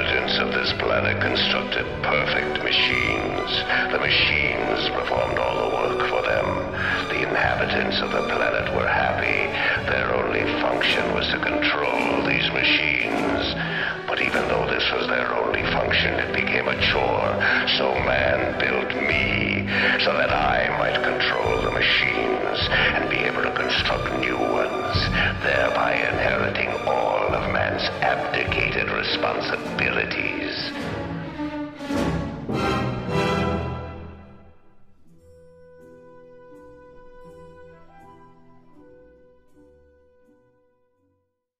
inhabitants of this planet constructed perfect machines. The machines performed all the work for them. The inhabitants of the planet were happy. Their only function was to control these machines. But even though this was their only function, it became a chore. So man built me so that I might control the machines and be able to construct new ones, thereby inheriting all abdicated responsibilities.